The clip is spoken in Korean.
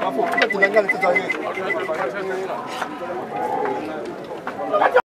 앞으로 끝까지 난간에 뜨자.